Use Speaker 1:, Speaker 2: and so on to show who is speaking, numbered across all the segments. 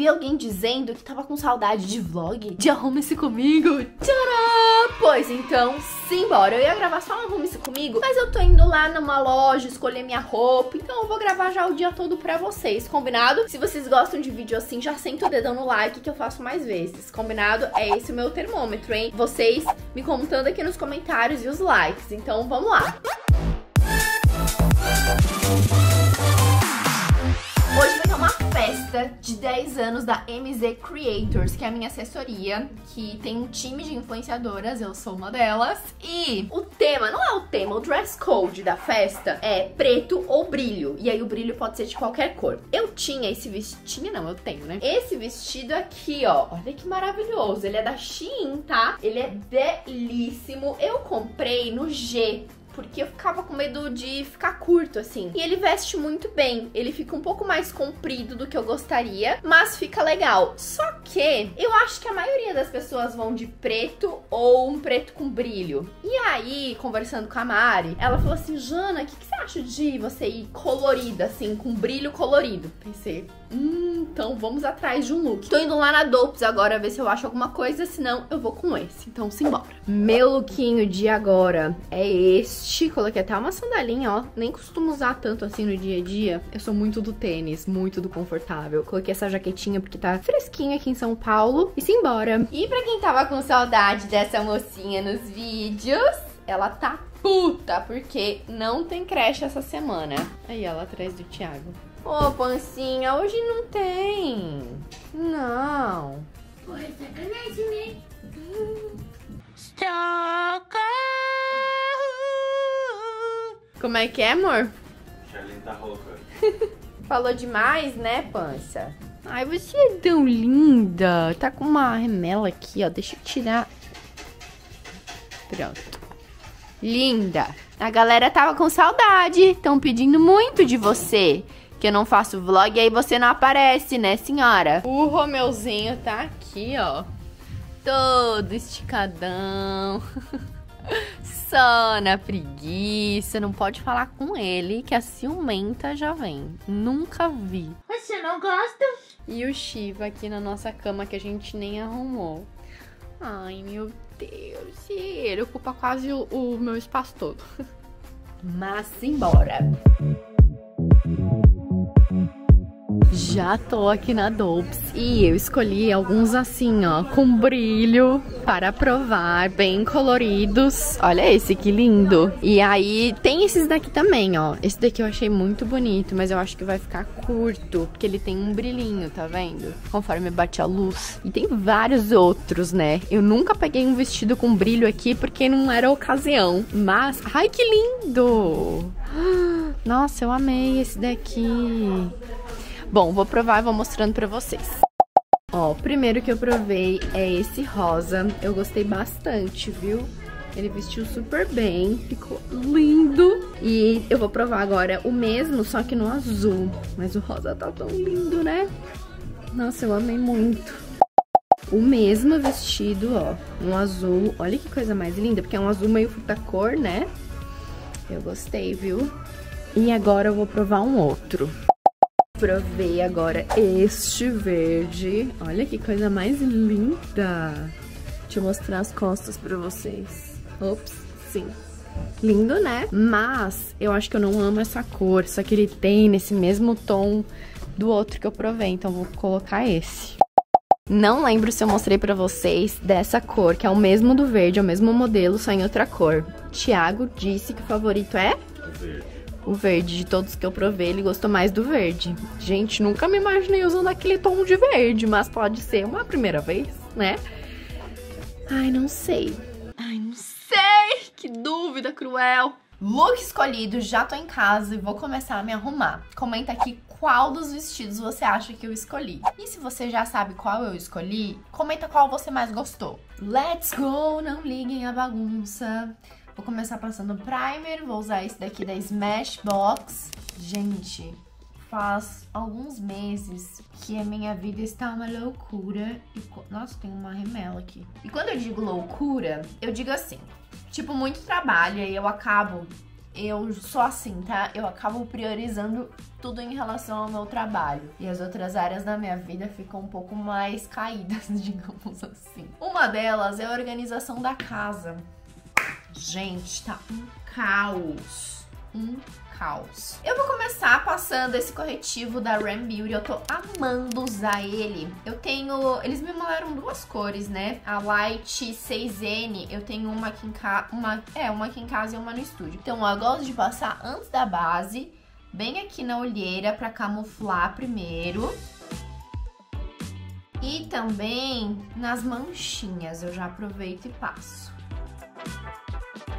Speaker 1: vi alguém dizendo que tava com saudade de vlog, de arrume-se comigo. Tcharam! Pois então, simbora. Eu ia gravar só um arrume-se comigo, mas eu tô indo lá numa loja escolher minha roupa, então eu vou gravar já o dia todo pra vocês, combinado? Se vocês gostam de vídeo assim, já senta o dedão no like que eu faço mais vezes, combinado? É esse o meu termômetro, hein? Vocês me contando aqui nos comentários e os likes, então vamos lá. De 10 anos da MZ Creators, que é a minha assessoria, que tem um time de influenciadoras, eu sou uma delas. E o tema, não é o tema, o dress code da festa é preto ou brilho. E aí o brilho pode ser de qualquer cor. Eu tinha esse vestido, não, eu tenho, né? Esse vestido aqui, ó, olha que maravilhoso. Ele é da Shein, tá? Ele é belíssimo. Eu comprei no G, porque eu ficava com medo de ficar curto, assim. E ele veste muito bem, ele fica um pouco mais comprido do que eu gostaria, mas fica legal. Só que eu acho que a maioria das pessoas vão de preto ou um preto com brilho. E aí, conversando com a Mari, ela falou assim: Jana, o que, que você acha de você ir colorida, assim, com brilho colorido? Pensei, hum, então vamos atrás de um look. Tô indo lá na Dopes agora ver se eu acho alguma coisa, senão eu vou com esse. Então simbora. Meu lookinho de agora é este. Coloquei até uma sandalinha, ó. Nem costumo usar tanto assim no dia a dia. Eu sou muito do tênis, muito do confortável. Coloquei essa jaquetinha porque tá fresquinha aqui em São Paulo. E simbora. E pra quem tava com saudade dessa mocinha nos vídeos, ela tá puta, porque não tem creche essa semana. Aí ela atrás do Thiago. Ô, oh, pancinha, hoje não tem. Não.
Speaker 2: É sacanagem, né?
Speaker 1: Como é que é, amor?
Speaker 3: Charlene tá rouca.
Speaker 1: Falou demais, né, pança? Ai, você é tão linda. Tá com uma remela aqui, ó. Deixa eu tirar. Pronto. Linda. A galera tava com saudade. Estão pedindo muito de você. Que eu não faço vlog e aí você não aparece, né, senhora? O Romeuzinho tá aqui, ó. Todo esticadão. Só na preguiça. Não pode falar com ele que a ciumenta já vem. Nunca vi.
Speaker 2: Você não gosta?
Speaker 1: E o Shiva aqui na nossa cama que a gente nem arrumou. Ai, meu Deus. Ele ocupa quase o, o meu espaço todo. Mas simbora. Já tô aqui na Dopes e eu escolhi alguns assim, ó, com brilho para provar, bem coloridos. Olha esse que lindo. E aí tem esses daqui também, ó. Esse daqui eu achei muito bonito, mas eu acho que vai ficar curto, porque ele tem um brilhinho, tá vendo? Conforme bate a luz. E tem vários outros, né? Eu nunca peguei um vestido com brilho aqui porque não era ocasião. Mas, ai que lindo! Nossa, eu amei esse daqui. Bom, vou provar e vou mostrando pra vocês. Ó, o primeiro que eu provei é esse rosa. Eu gostei bastante, viu? Ele vestiu super bem, ficou lindo. E eu vou provar agora o mesmo, só que no azul. Mas o rosa tá tão lindo, né? Nossa, eu amei muito. O mesmo vestido, ó, no azul. Olha que coisa mais linda, porque é um azul meio fruta-cor, né? Eu gostei, viu? E agora eu vou provar um outro. Provei agora este verde. Olha que coisa mais linda. Deixa eu mostrar as costas pra vocês. Ops, sim. Lindo, né? Mas eu acho que eu não amo essa cor. Só que ele tem nesse mesmo tom do outro que eu provei. Então vou colocar esse. Não lembro se eu mostrei pra vocês dessa cor, que é o mesmo do verde, é o mesmo modelo, só em outra cor. Tiago disse que o favorito é?
Speaker 3: Verde
Speaker 1: o verde de todos que eu provei, ele gostou mais do verde. Gente, nunca me imaginei usando aquele tom de verde, mas pode ser uma primeira vez, né? Ai, não sei. Ai, não sei! Que dúvida cruel! Look escolhido, já tô em casa e vou começar a me arrumar. Comenta aqui qual dos vestidos você acha que eu escolhi. E se você já sabe qual eu escolhi, comenta qual você mais gostou. Let's go, não liguem a bagunça. Vou começar passando primer, vou usar esse daqui da Smashbox. Gente, faz alguns meses que a minha vida está uma loucura. E, nossa, tem uma remela aqui. E quando eu digo loucura, eu digo assim, tipo, muito trabalho e eu acabo eu sou assim, tá? Eu acabo priorizando tudo em relação ao meu trabalho. E as outras áreas da minha vida ficam um pouco mais caídas, digamos assim. Uma delas é a organização da casa. Gente, tá um caos. Um caos. Eu vou começar passando esse corretivo da Ram Beauty. Eu tô amando usar ele. Eu tenho... Eles me mandaram duas cores, né? A Light 6N, eu tenho uma aqui em casa... Uma, é, uma aqui em casa e uma no estúdio. Então, eu gosto de passar antes da base, bem aqui na olheira, pra camuflar primeiro. E também nas manchinhas, eu já aproveito e passo.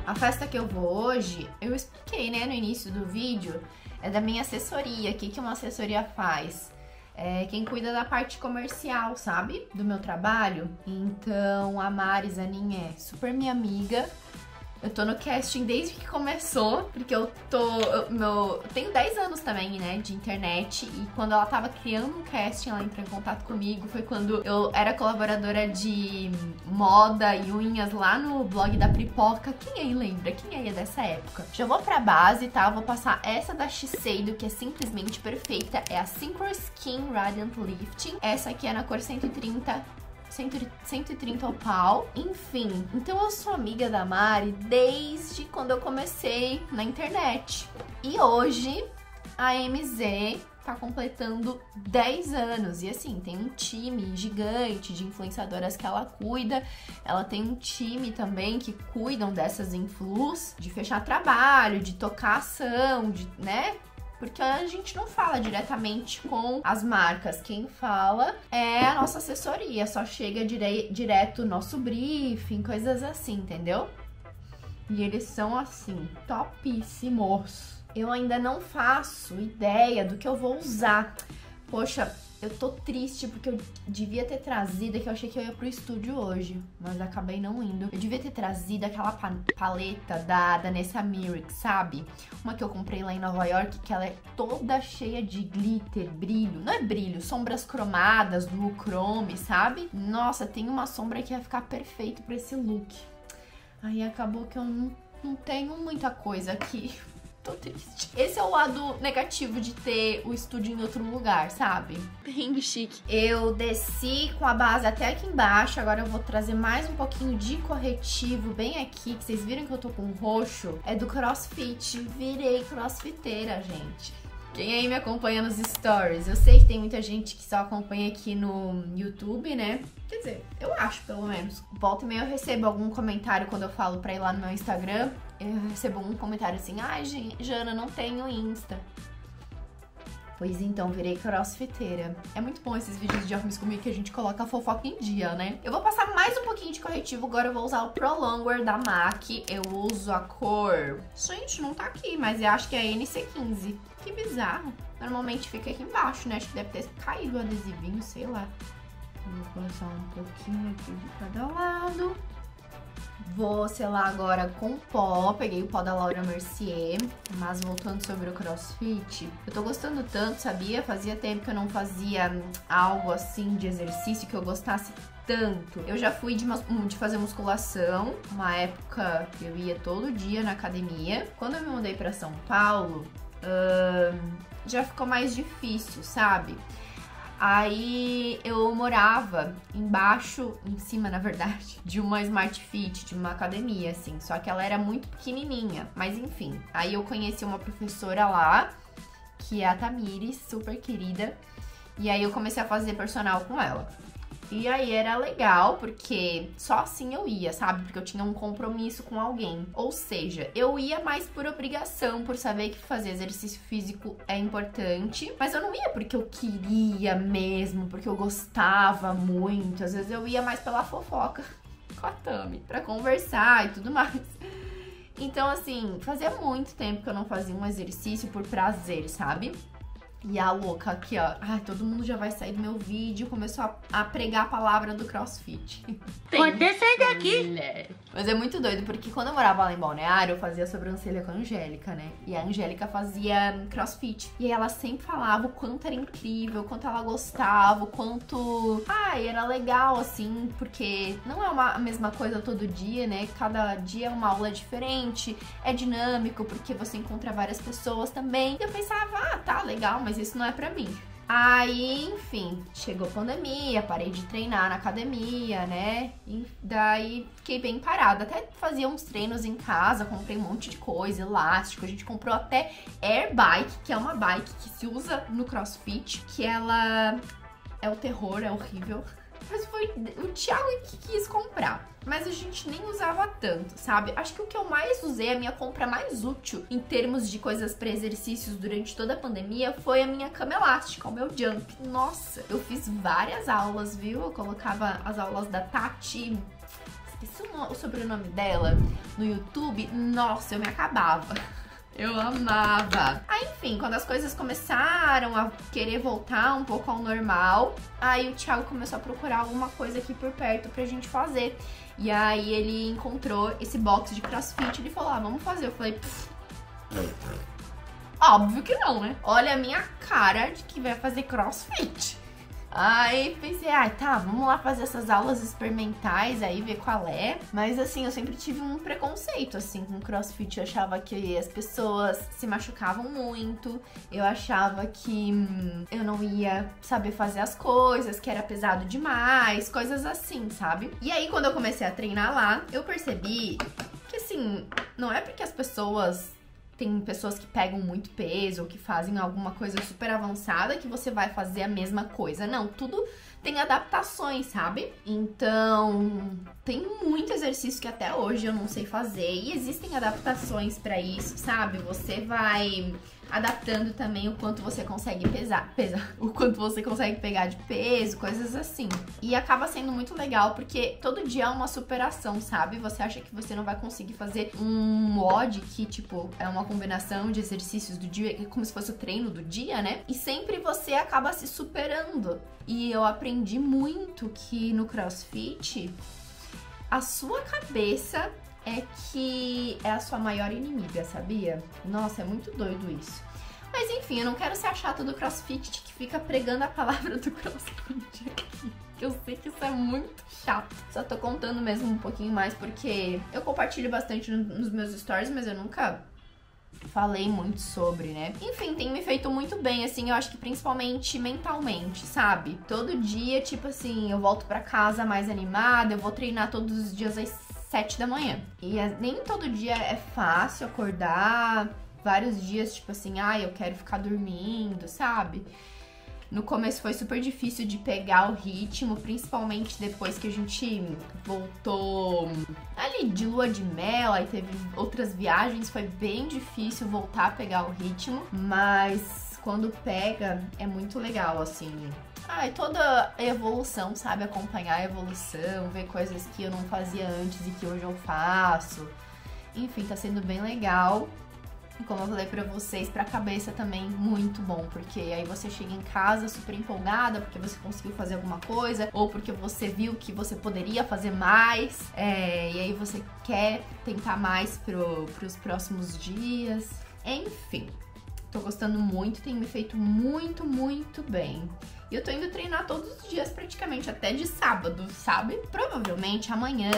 Speaker 1: A festa que eu vou hoje, eu expliquei, né, no início do vídeo, é da minha assessoria. O que, que uma assessoria faz? É quem cuida da parte comercial, sabe? Do meu trabalho. Então, a Maris, a Aninha, é super minha amiga. Eu tô no casting desde que começou, porque eu tô. Eu, meu, eu tenho 10 anos também, né, de internet. E quando ela tava criando um casting, ela entrou em contato comigo. Foi quando eu era colaboradora de moda e unhas lá no blog da Pripoca. Quem aí lembra? Quem aí é dessa época? Já vou pra base, tá? Vou passar essa da Shiseido, que é simplesmente perfeita. É a Synchro Skin Radiant Lifting. Essa aqui é na cor 130 130 ao pau. Enfim, então eu sou amiga da Mari desde quando eu comecei na internet. E hoje a MZ tá completando 10 anos. E assim, tem um time gigante de influenciadoras que ela cuida. Ela tem um time também que cuidam dessas influs, de fechar trabalho, de tocar ação, de, né? Porque a gente não fala diretamente com as marcas. Quem fala é a nossa assessoria, só chega dire direto nosso briefing, coisas assim, entendeu? E eles são assim, topíssimos. Eu ainda não faço ideia do que eu vou usar. Poxa, eu tô triste porque eu devia ter trazido, que eu achei que eu ia pro estúdio hoje, mas acabei não indo. Eu devia ter trazido aquela paleta da, da Nessa Mirix, sabe? Uma que eu comprei lá em Nova York, que ela é toda cheia de glitter, brilho. Não é brilho, sombras cromadas, do chrome, sabe? Nossa, tem uma sombra que ia ficar perfeito pra esse look. Aí acabou que eu não, não tenho muita coisa aqui tô triste. Esse é o lado negativo de ter o estúdio em outro lugar, sabe? Bem chique. Eu desci com a base até aqui embaixo, agora eu vou trazer mais um pouquinho de corretivo bem aqui, que vocês viram que eu tô com roxo. É do crossfit, virei crossfiteira, gente. Quem aí me acompanha nos stories? Eu sei que tem muita gente que só acompanha aqui no YouTube, né? Quer dizer, eu acho, pelo menos. Volta e meia eu recebo algum comentário quando eu falo pra ir lá no meu Instagram. Eu recebo um comentário assim, ai, ah, Jana, não tenho Insta. Pois então, virei crossfiteira. É muito bom esses vídeos de Arrumes Comigo que a gente coloca fofoca em dia, né? Eu vou passar mais um pouquinho de corretivo, agora eu vou usar o Pro Longwear da MAC. Eu uso a cor... Gente, não tá aqui, mas eu acho que é NC15. Que bizarro. Normalmente fica aqui embaixo, né? Acho que deve ter caído o adesivinho, sei lá. Vou passar um pouquinho aqui de cada lado. Vou selar agora com pó, peguei o pó da Laura Mercier, mas voltando sobre o crossfit, eu tô gostando tanto, sabia? Fazia tempo que eu não fazia algo assim de exercício que eu gostasse tanto. Eu já fui de, de fazer musculação, uma época eu ia todo dia na academia. Quando eu me mudei para São Paulo, uh, já ficou mais difícil, sabe? Aí eu morava embaixo, em cima, na verdade, de uma Smart Fit, de uma academia, assim. Só que ela era muito pequenininha. Mas enfim, aí eu conheci uma professora lá, que é a Tamires, super querida. E aí eu comecei a fazer personal com ela. E aí era legal, porque só assim eu ia, sabe? Porque eu tinha um compromisso com alguém. Ou seja, eu ia mais por obrigação, por saber que fazer exercício físico é importante. Mas eu não ia porque eu queria mesmo, porque eu gostava muito. Às vezes eu ia mais pela fofoca com a Tami, pra conversar e tudo mais. Então, assim, fazia muito tempo que eu não fazia um exercício por prazer, sabe? E a louca aqui, ó. Ai, todo mundo já vai sair do meu vídeo. Começou a, a pregar a palavra do crossfit.
Speaker 2: Pode sair daqui.
Speaker 1: Mulher. Mas é muito doido, porque quando eu morava lá em Balneário, eu fazia sobrancelha com a Angélica, né? E a Angélica fazia crossfit. E aí ela sempre falava o quanto era incrível, o quanto ela gostava, o quanto. Ai, era legal, assim, porque não é uma, a mesma coisa todo dia, né? Cada dia é uma aula diferente, é dinâmico, porque você encontra várias pessoas também. E eu pensava, ah, tá legal, mas isso não é pra mim. Aí, enfim, chegou pandemia, parei de treinar na academia, né? E daí fiquei bem parada. Até fazia uns treinos em casa, comprei um monte de coisa, elástico. A gente comprou até air bike, que é uma bike que se usa no CrossFit, que ela é o terror, é horrível. Mas foi o Thiago que quis comprar. Mas a gente nem usava tanto, sabe? Acho que o que eu mais usei, a minha compra mais útil em termos de coisas para exercícios durante toda a pandemia foi a minha cama elástica, o meu jump. Nossa, eu fiz várias aulas, viu? Eu colocava as aulas da Tati esqueci o sobrenome dela no YouTube, nossa, eu me acabava. Eu amava. Aí, enfim, quando as coisas começaram a querer voltar um pouco ao normal, aí o Thiago começou a procurar alguma coisa aqui por perto pra gente fazer. E aí ele encontrou esse box de crossfit, ele falou: ah, vamos fazer. Eu falei, Pff. óbvio que não, né? Olha a minha cara de que vai fazer crossfit. Aí pensei, ah, tá, vamos lá fazer essas aulas experimentais aí, ver qual é. Mas assim, eu sempre tive um preconceito, assim, com crossfit. Eu achava que as pessoas se machucavam muito. Eu achava que hum, eu não ia saber fazer as coisas, que era pesado demais, coisas assim, sabe? E aí, quando eu comecei a treinar lá, eu percebi que assim, não é porque as pessoas tem pessoas que pegam muito peso ou que fazem alguma coisa super avançada que você vai fazer a mesma coisa. Não, tudo tem adaptações, sabe? Então, tem muito exercício que até hoje eu não sei fazer e existem adaptações para isso, sabe? Você vai adaptando também o quanto você consegue pesar, pesar, o quanto você consegue pegar de peso, coisas assim. E acaba sendo muito legal porque todo dia é uma superação, sabe? Você acha que você não vai conseguir fazer um WOD que, tipo, é uma combinação de exercícios do dia, como se fosse o treino do dia, né? E sempre você acaba se superando. E eu aprendi muito que no CrossFit a sua cabeça é que é a sua maior inimiga, sabia? Nossa, é muito doido isso. Mas enfim, eu não quero ser a chata do crossfit que fica pregando a palavra do crossfit aqui. Eu sei que isso é muito chato. Só tô contando mesmo um pouquinho mais porque eu compartilho bastante nos meus stories, mas eu nunca falei muito sobre, né? Enfim, tem me feito muito bem, assim, eu acho que principalmente mentalmente, sabe? Todo dia, tipo assim, eu volto para casa mais animada, eu vou treinar todos os dias às sete da manhã. E é, nem todo dia é fácil acordar, vários dias, tipo assim, ah, eu quero ficar dormindo, sabe? No começo foi super difícil de pegar o ritmo, principalmente depois que a gente voltou ali de lua de mel, aí teve outras viagens, foi bem difícil voltar a pegar o ritmo, mas quando pega é muito legal, assim. E toda evolução, sabe? Acompanhar a evolução, ver coisas que eu não fazia antes e que hoje eu faço. Enfim, tá sendo bem legal. E como eu falei pra vocês, pra cabeça também muito bom, porque aí você chega em casa super empolgada porque você conseguiu fazer alguma coisa, ou porque você viu que você poderia fazer mais, é, e aí você quer tentar mais pro, pros próximos dias. Enfim, tô gostando muito, tem me feito muito, muito bem. E eu tô indo treinar todos os dias, praticamente, até de sábado, sabe? Provavelmente amanhã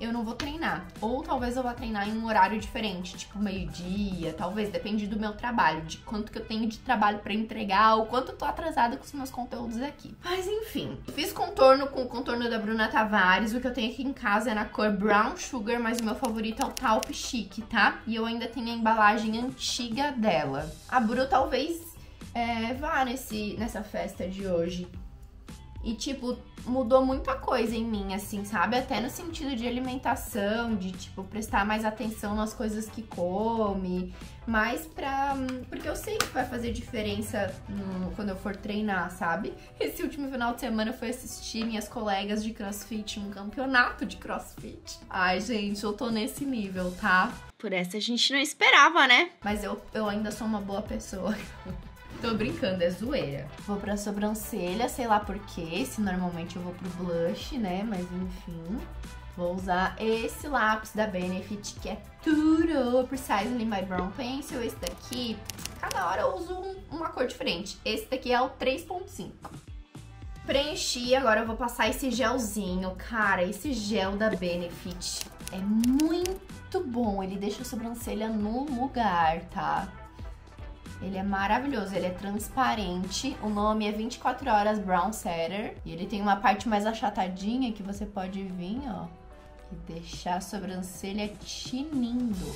Speaker 1: eu não vou treinar. Ou talvez eu vá treinar em um horário diferente, tipo meio-dia, talvez, depende do meu trabalho, de quanto que eu tenho de trabalho para entregar, ou quanto eu tô atrasada com os meus conteúdos aqui. Mas enfim, fiz contorno com o contorno da Bruna Tavares. O que eu tenho aqui em casa é na cor Brown Sugar, mas o meu favorito é o Taupe Chic, tá? E eu ainda tenho a embalagem antiga dela. A Bru talvez é, vá nesse, nessa festa de hoje. E, tipo, mudou muita coisa em mim, assim, sabe? Até no sentido de alimentação, de, tipo, prestar mais atenção nas coisas que come, mais pra. Porque eu sei que vai fazer diferença no... quando eu for treinar, sabe? Esse último final de semana eu fui assistir minhas colegas de crossfit, um campeonato de crossfit. Ai, gente, eu tô nesse nível, tá? Por essa a gente não esperava, né? Mas eu, eu ainda sou uma boa pessoa. Tô brincando, é zoeira. Vou pra sobrancelha, sei lá porquê, se normalmente eu vou pro blush, né? Mas enfim. Vou usar esse lápis da Benefit, que é tudo Precisely My Brown Pencil. Esse daqui, cada hora eu uso um, uma cor diferente. Esse daqui é o 3.5. Preenchi, agora eu vou passar esse gelzinho. Cara, esse gel da Benefit é muito bom. Ele deixa a sobrancelha no lugar, tá? Ele é maravilhoso, ele é transparente. O nome é 24 Horas Brown Setter. E ele tem uma parte mais achatadinha que você pode vir, ó, e deixar a sobrancelha tinindo.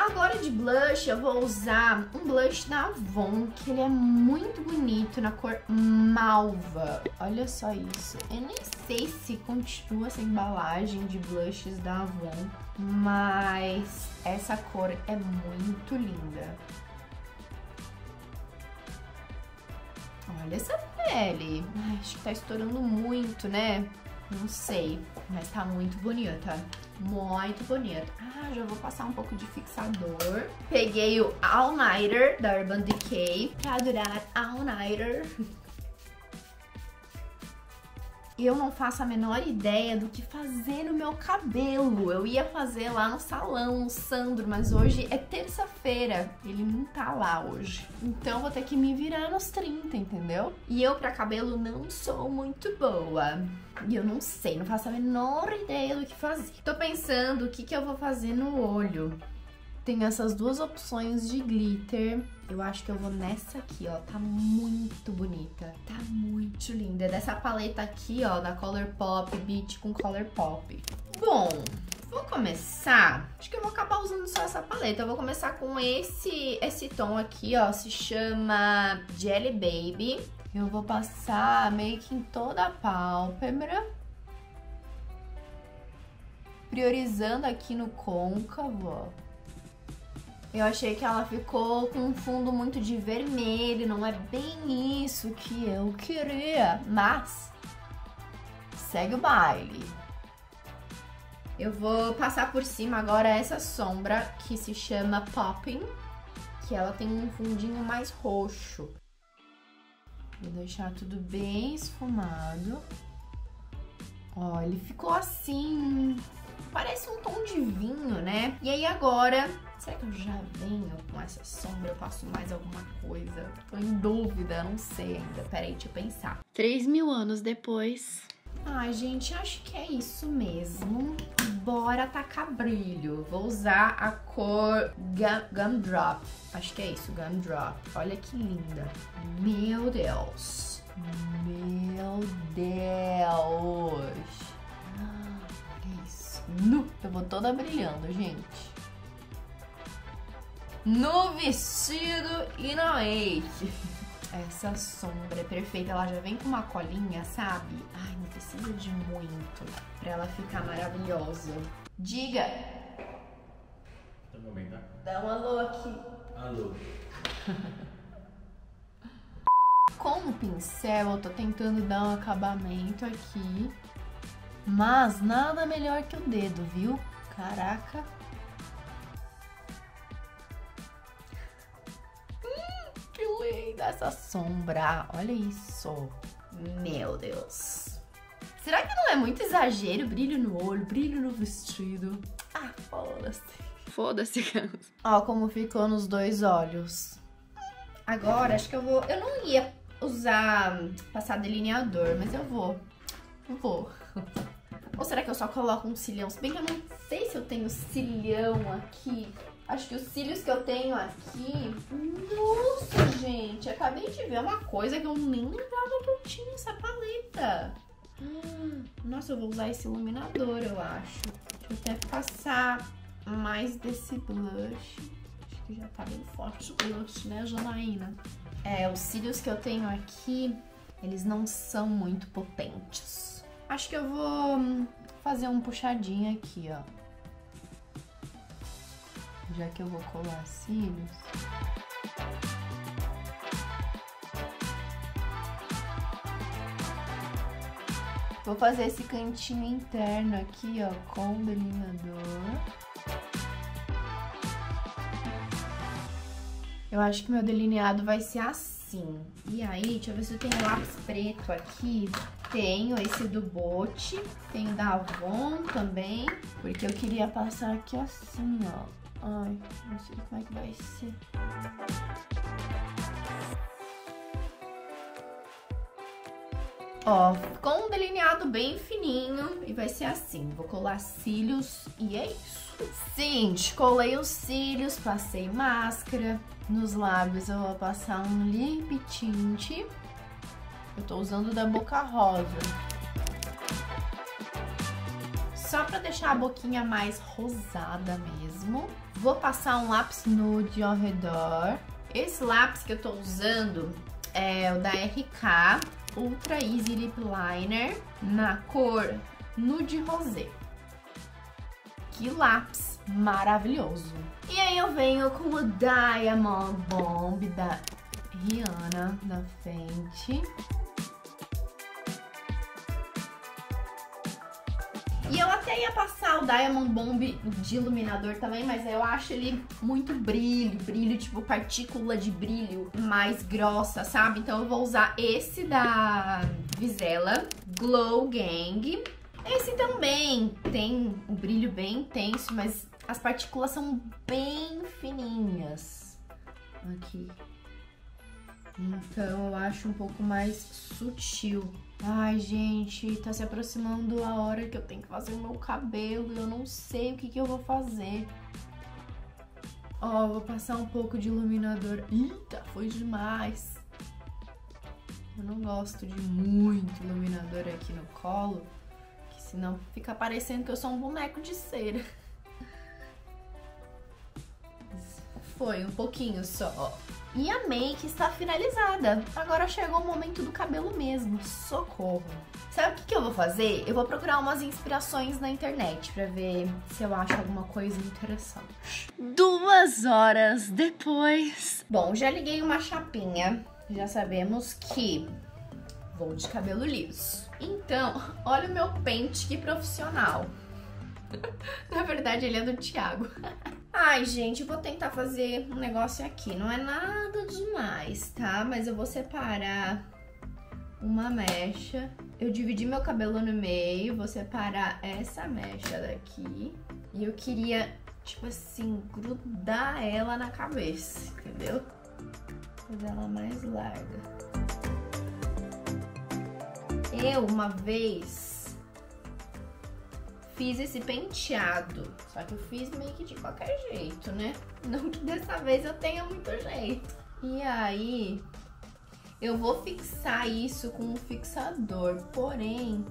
Speaker 1: Agora de blush, eu vou usar um blush da Avon, que ele é muito bonito, na cor malva. Olha só isso. Eu nem sei se continua essa embalagem de blushes da Avon, mas essa cor é muito linda. Olha essa pele. Ai, acho que tá estourando muito, né? Não sei, mas tá muito bonita. Muito bonita. Ah, já vou passar um pouco de fixador. Peguei o All Nighter da Urban Decay pra durar All Nighter. Eu não faço a menor ideia do que fazer no meu cabelo. Eu ia fazer lá no salão, o Sandro, mas hoje é terça-feira. Ele não tá lá hoje. Então vou ter que me virar nos 30, entendeu? E eu pra cabelo não sou muito boa. E eu não sei, não faço a menor ideia do que fazer. Tô pensando o que, que eu vou fazer no olho. Tem essas duas opções de glitter. Eu acho que eu vou nessa aqui, ó. Tá muito bonita. Tá muito linda. É dessa paleta aqui, ó, da Colourpop Beach com Colourpop. Bom, vou começar... Acho que eu vou acabar usando só essa paleta. Eu vou começar com esse, esse tom aqui, ó. Se chama Jelly Baby. Eu vou passar meio que em toda a pálpebra. Priorizando aqui no côncavo, ó. Eu achei que ela ficou com um fundo muito de vermelho, não é bem isso que eu queria, mas segue o baile. Eu vou passar por cima agora essa sombra que se chama Popping, que ela tem um fundinho mais roxo. Vou deixar tudo bem esfumado. Ó, ele ficou assim, parece um tom de vinho, né? E aí agora Será que eu já venho com essa sombra? Eu faço mais alguma coisa? Tô em dúvida, não sei ainda. Peraí, deixa eu pensar. Três mil anos depois. Ai, gente, acho que é isso mesmo. Bora tacar brilho. Vou usar a cor Gumdrop. Acho que é isso, Gumdrop. Olha que linda. Meu Deus. Meu Deus. Nu. Eu vou toda brilhando, gente no vestido e no make. Essa sombra é perfeita, ela já vem com uma colinha, sabe? Ai, não precisa de muito pra ela ficar maravilhosa. Diga!
Speaker 3: Tá
Speaker 1: Dá um alô aqui.
Speaker 3: Alô.
Speaker 1: Com o pincel eu tô tentando dar um acabamento aqui, mas nada melhor que o dedo, viu? Caraca, dessa sombra. Olha isso. Meu Deus. Será que não é muito exagero? Brilho no olho, brilho no vestido. Ah, foda-se. Foda-se, Ó, como ficou nos dois olhos. Agora, acho que eu vou... Eu não ia usar passar delineador, mas eu vou. Eu vou. Ou será que eu só coloco um cilhão? Se bem que eu não sei se eu tenho cilhão aqui. Acho que os cílios que eu tenho aqui... Nossa, gente! Acabei de ver uma coisa que eu nem lembrava que eu tinha essa paleta. Nossa, eu vou usar esse iluminador, eu acho. Deixa eu até passar mais desse blush. Acho que já tá bem forte o blush, né, Janaína? É, os cílios que eu tenho aqui, eles não são muito potentes. Acho que eu vou hum, fazer um puxadinho aqui, ó já que eu vou colar cílios. Vou fazer esse cantinho interno aqui, ó, com o delineador. Eu acho que meu delineado vai ser assim. E aí, deixa eu ver se eu tenho lápis preto aqui. Tenho esse do Bote, tenho da Avon também, porque eu queria passar aqui assim, ó. Ai, não sei como é que vai ser. Ó, ficou um delineado bem fininho e vai ser assim. Vou colar cílios e é isso. Gente, colei os cílios, passei máscara. Nos lábios eu vou passar um lip tint. Eu tô usando da Boca Rosa. Só pra deixar a boquinha mais rosada mesmo. Vou passar um lápis nude ao redor. Esse lápis que eu tô usando é o da RK Ultra Easy Lip Liner na cor Nude Rosé. Que lápis maravilhoso! E aí eu venho com o Diamond Bomb da Rihanna na frente. E eu até ia passar o Diamond Bomb de iluminador também, mas eu acho ele muito brilho, brilho tipo partícula de brilho mais grossa, sabe? Então eu vou usar esse da Visela Glow Gang. Esse também tem um brilho bem intenso, mas as partículas são bem fininhas. Aqui. Então eu acho um pouco mais sutil. Ai, gente, tá se aproximando a hora que eu tenho que fazer o meu cabelo eu não sei o que, que eu vou fazer. Ó, vou passar um pouco de iluminador. Eita, foi demais. Eu não gosto de muito iluminador aqui no colo, que senão fica parecendo que eu sou um boneco de cera. Foi um pouquinho só, ó. E a make está finalizada. Agora chegou o momento do cabelo mesmo. Socorro. Sabe o que, que eu vou fazer? Eu vou procurar umas inspirações na internet pra ver se eu acho alguma coisa interessante. Duas horas depois. Bom, já liguei uma chapinha. Já sabemos que vou de cabelo liso. Então, olha o meu pente que profissional. Na verdade, ele é do Thiago. Ai, gente, eu vou tentar fazer um negócio aqui. Não é nada demais, tá? Mas eu vou separar uma mecha. Eu dividi meu cabelo no meio, vou separar essa mecha daqui. E eu queria, tipo assim, grudar ela na cabeça, entendeu? Fazer ela mais larga. Eu, uma vez, fiz esse penteado. Só que eu fiz meio que de qualquer jeito, né? Não que dessa vez eu tenha muito jeito. E aí, eu vou fixar isso com um fixador. Porém,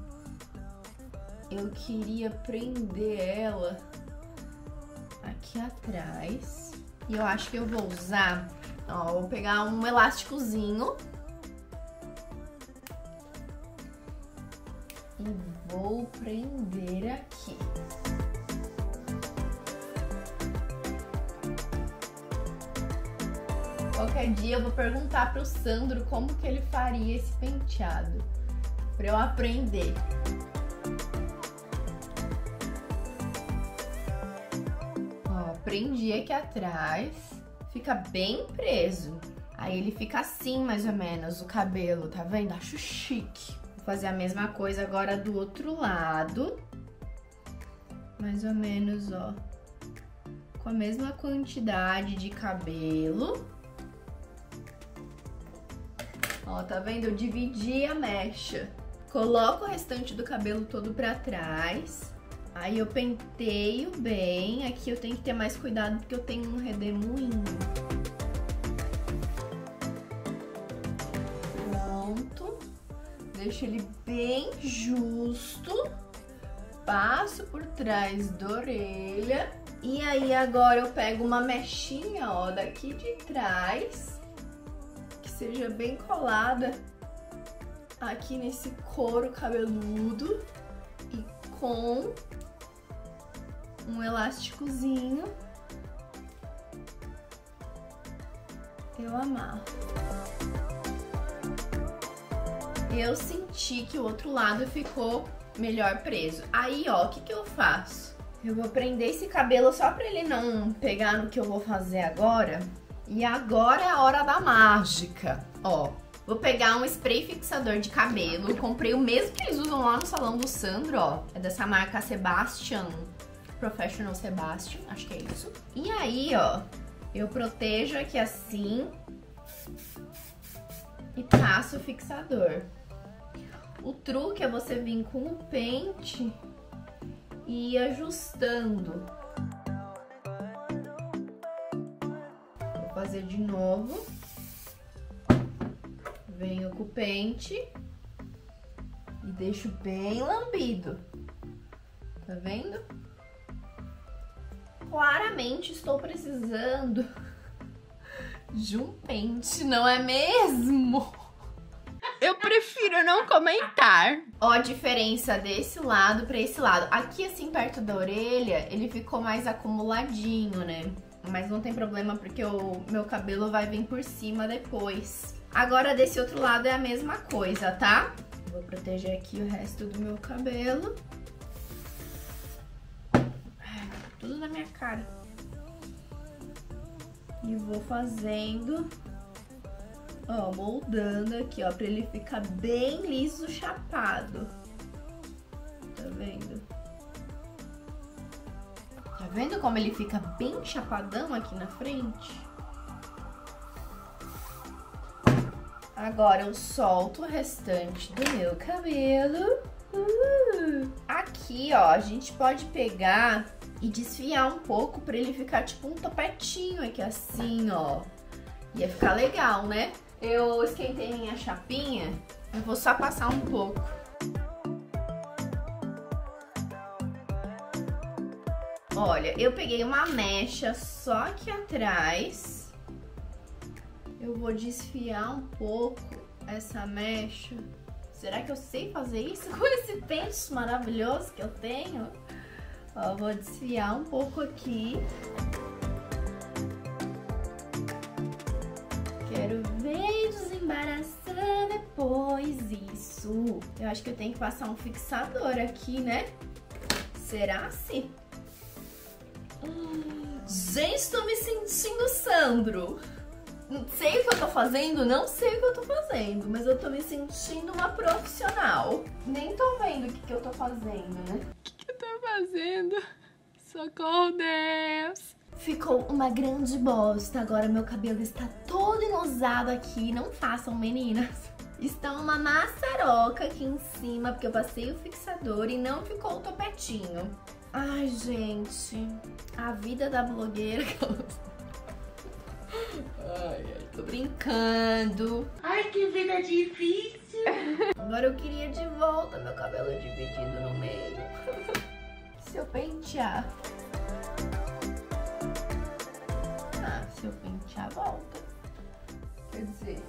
Speaker 1: eu queria prender ela aqui atrás. E eu acho que eu vou usar, ó, vou pegar um elásticozinho e vou prender aqui. Qualquer dia eu vou perguntar pro Sandro como que ele faria esse penteado, para eu aprender. Ó, prendi aqui atrás, fica bem preso. Aí ele fica assim, mais ou menos, o cabelo, tá vendo? Acho chique fazer a mesma coisa agora do outro lado. Mais ou menos, ó. Com a mesma quantidade de cabelo. Ó, tá vendo? Eu dividi a mecha. Coloco o restante do cabelo todo pra trás. Aí eu penteio bem. Aqui eu tenho que ter mais cuidado porque eu tenho um redemoinho. Deixo ele bem justo, passo por trás da orelha. E aí agora eu pego uma mechinha, ó, daqui de trás, que seja bem colada aqui nesse couro cabeludo e com um elásticozinho. Eu amarro eu senti que o outro lado ficou melhor preso. Aí, ó, o que, que eu faço? Eu vou prender esse cabelo só pra ele não pegar no que eu vou fazer agora. E agora é a hora da mágica. Ó, vou pegar um spray fixador de cabelo. Comprei o mesmo que eles usam lá no salão do Sandro, ó. É dessa marca Sebastian, Professional Sebastian, acho que é isso. E aí, ó, eu protejo aqui assim e passo o fixador. O truque é você vir com o pente e ir ajustando. Vou fazer de novo. Venho com o pente e deixo bem lambido. Tá vendo? Claramente estou precisando de um pente, não é mesmo? Prefiro não comentar. Ó a diferença desse lado pra esse lado. Aqui, assim, perto da orelha, ele ficou mais acumuladinho, né? Mas não tem problema, porque o meu cabelo vai vir por cima depois. Agora, desse outro lado é a mesma coisa, tá? Vou proteger aqui o resto do meu cabelo. Tudo na minha cara. E vou fazendo ó, moldando aqui, ó, pra ele ficar bem liso, chapado. Tá vendo? Tá vendo como ele fica bem chapadão aqui na frente? Agora eu solto o restante do meu cabelo. Uh! Aqui, ó, a gente pode pegar e desfiar um pouco pra ele ficar tipo um topetinho aqui assim, ó. Ia ficar legal, né? Eu esquentei minha chapinha, eu vou só passar um pouco. Olha, eu peguei uma mecha só aqui atrás. Eu vou desfiar um pouco essa mecha. Será que eu sei fazer isso com esse pente maravilhoso que eu tenho? Ó, vou desfiar um pouco aqui. Ver desembaraçar depois isso. Eu acho que eu tenho que passar um fixador aqui, né? Será assim? Gente, tô me sentindo Sandro. Não sei o que eu tô fazendo, não sei o que eu tô fazendo, mas eu tô me sentindo uma profissional. Nem tô vendo o que, que eu tô fazendo, né? O que, que eu tô fazendo? Socorro, Deus! Ficou uma grande bosta. Agora meu cabelo está todo enosado aqui. Não façam, meninas. Está uma maçaroca aqui em cima, porque eu passei o fixador e não ficou o topetinho. Ai, gente. A vida da blogueira. ai, ai, tô brincando.
Speaker 2: Ai, que vida difícil.
Speaker 1: Agora eu queria de volta meu cabelo dividido no meio. Se eu pentear. Se eu pentear, volta. Quer dizer...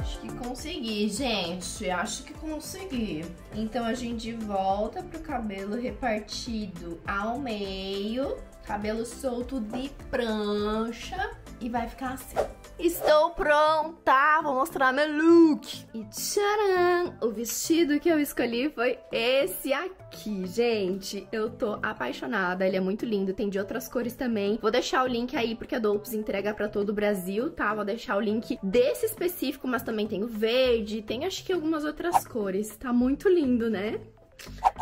Speaker 1: Acho que consegui, gente. Acho que consegui. Então, a gente volta pro cabelo repartido ao meio. Cabelo solto de prancha. E vai ficar assim. Estou pronta! Vou mostrar meu look! E tcharam! O vestido que eu escolhi foi esse aqui, gente. Eu tô apaixonada, ele é muito lindo, tem de outras cores também. Vou deixar o link aí porque a Dolpes entrega pra todo o Brasil, tá? Vou deixar o link desse específico, mas também tem o verde, tem acho que algumas outras cores. Tá muito lindo, né?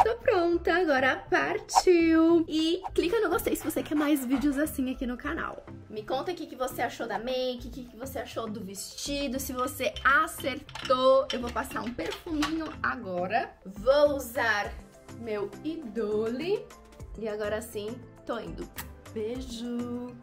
Speaker 1: Tô pronta, agora partiu! E clica no gostei se você quer mais vídeos assim aqui no canal. Me conta o que, você achou da make, o que, que você achou do vestido, se você acertou. Eu vou passar um perfuminho agora. Vou usar meu Idole. E agora sim, tô indo. Beijo!